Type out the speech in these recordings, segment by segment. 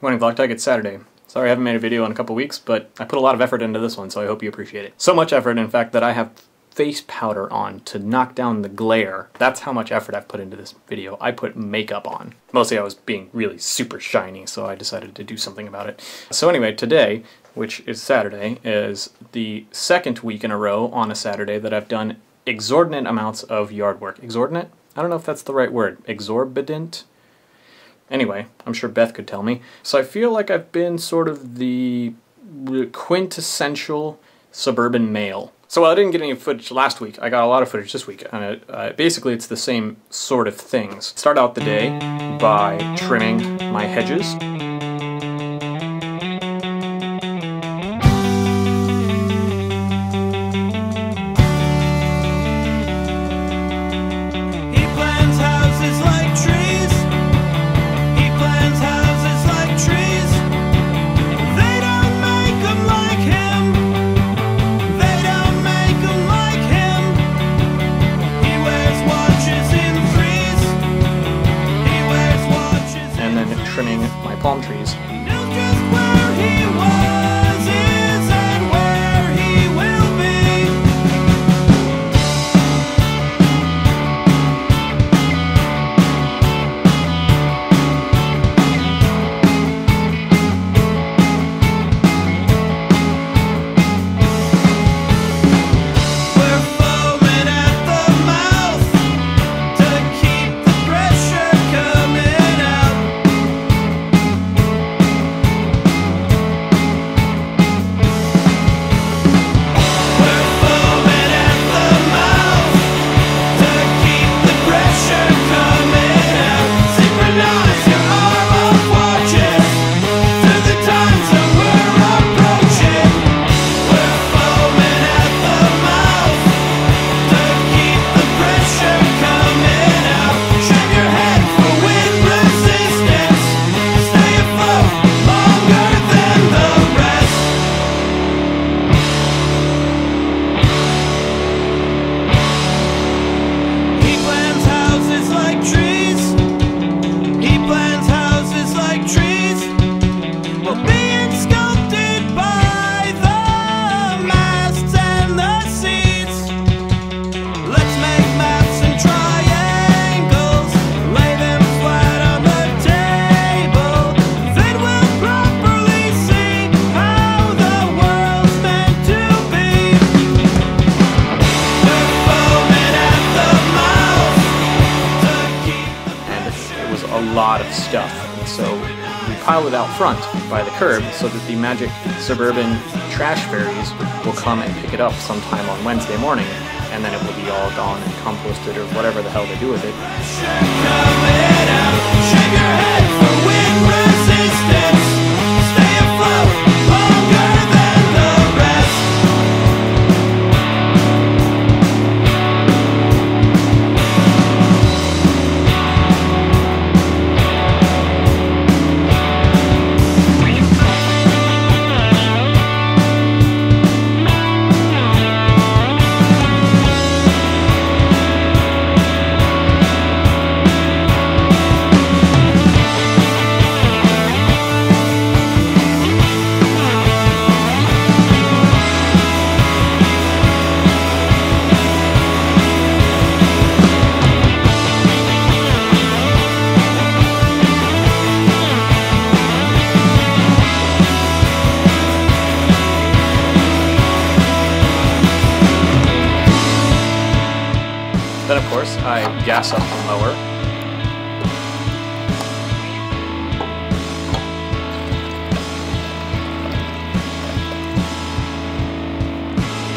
Morning Vlog Tag, it's Saturday. Sorry I haven't made a video in a couple weeks, but I put a lot of effort into this one, so I hope you appreciate it. So much effort, in fact, that I have face powder on to knock down the glare. That's how much effort I've put into this video. I put makeup on. Mostly I was being really super shiny, so I decided to do something about it. So anyway, today, which is Saturday, is the second week in a row on a Saturday that I've done exorbitant amounts of yard work. Exorbitant? I don't know if that's the right word. Exorbitant? Anyway, I'm sure Beth could tell me. So I feel like I've been sort of the quintessential suburban male. So while I didn't get any footage last week, I got a lot of footage this week. And uh, basically, it's the same sort of things. Start out the day by trimming my hedges. Stuff. So we pile it out front by the curb so that the magic suburban trash fairies will come and pick it up sometime on Wednesday morning, and then it will be all gone and composted or whatever the hell they do with it. Gas up the mower.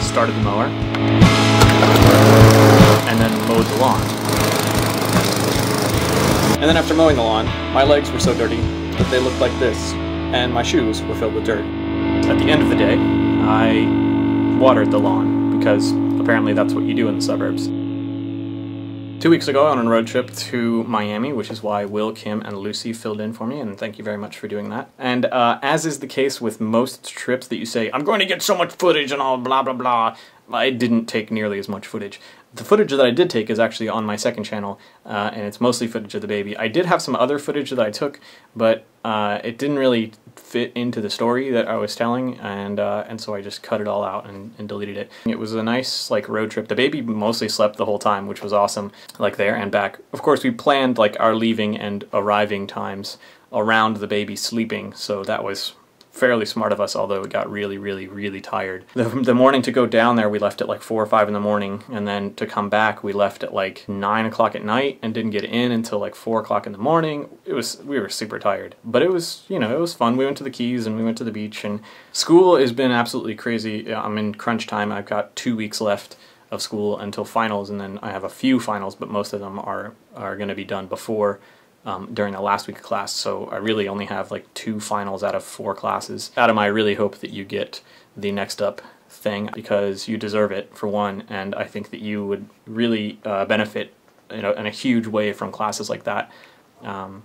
Started the mower. And then mowed the lawn. And then after mowing the lawn, my legs were so dirty that they looked like this, and my shoes were filled with dirt. At the end of the day, I watered the lawn because apparently that's what you do in the suburbs. Two weeks ago on a road trip to Miami, which is why Will, Kim, and Lucy filled in for me, and thank you very much for doing that. And uh, as is the case with most trips that you say, I'm going to get so much footage and all blah blah blah, I didn't take nearly as much footage. The footage that I did take is actually on my second channel, uh, and it's mostly footage of the baby. I did have some other footage that I took, but uh, it didn't really fit into the story that I was telling, and uh, and so I just cut it all out and, and deleted it. It was a nice like road trip. The baby mostly slept the whole time, which was awesome, like there and back. Of course, we planned like our leaving and arriving times around the baby sleeping, so that was fairly smart of us, although it got really, really, really tired. The, the morning to go down there, we left at like 4 or 5 in the morning, and then to come back, we left at like 9 o'clock at night and didn't get in until like 4 o'clock in the morning. It was, we were super tired. But it was, you know, it was fun. We went to the Keys and we went to the beach, and school has been absolutely crazy. I'm in crunch time. I've got two weeks left of school until finals, and then I have a few finals, but most of them are, are going to be done before um, during the last week of class, so I really only have like two finals out of four classes. Adam, I really hope that you get the next up thing because you deserve it for one, and I think that you would really uh, benefit you know, in a huge way from classes like that. Um,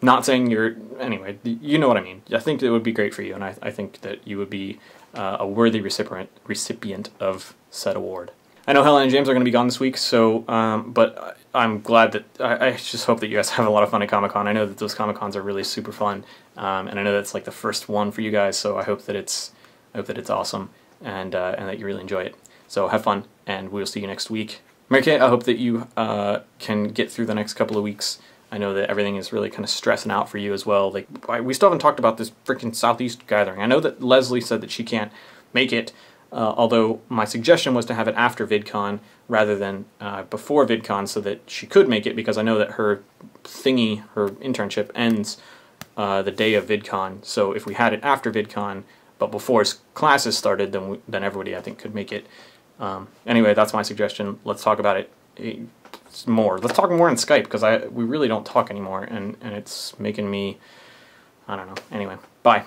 not saying you're anyway, you know what I mean. I think it would be great for you, and I, I think that you would be uh, a worthy recipient recipient of said award. I know Helen and James are going to be gone this week, so um, but I'm glad that I, I, just hope that you guys have a lot of fun at Comic Con. I know that those Comic Cons are really super fun, um, and I know that's like the first one for you guys. So I hope that it's I hope that it's awesome and uh, and that you really enjoy it. So have fun, and we'll see you next week. Mary Kay, I hope that you uh, can get through the next couple of weeks. I know that everything is really kind of stressing out for you as well. Like we still haven't talked about this freaking Southeast gathering. I know that Leslie said that she can't make it. Uh, although my suggestion was to have it after VidCon rather than uh, before VidCon so that she could make it because I know that her thingy, her internship ends uh, the day of VidCon. So if we had it after VidCon but before classes started, then we, then everybody I think could make it. Um, anyway, that's my suggestion. Let's talk about it eh, more. Let's talk more on Skype because I we really don't talk anymore, and and it's making me I don't know. Anyway, bye.